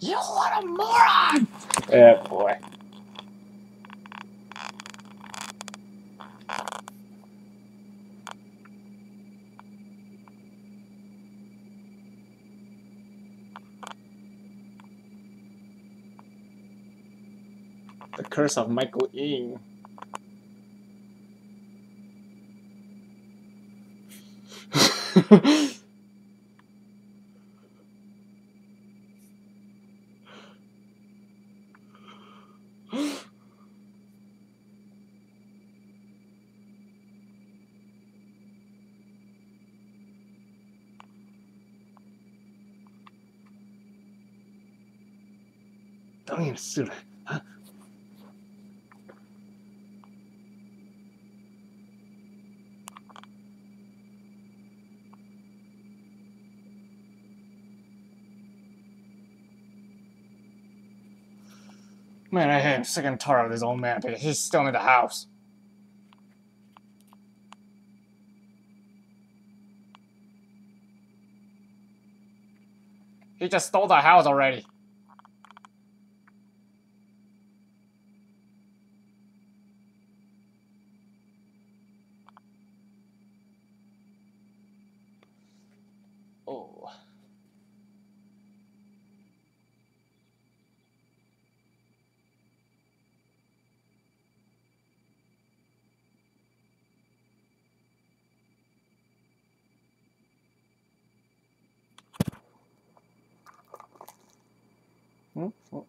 You what a moron! Yeah, boy. The Curse of Michael Ng. Don't. Huh? Man, I am sick and tired of this old man, he's still in the house. He just stole the house already. Hmm? Oh.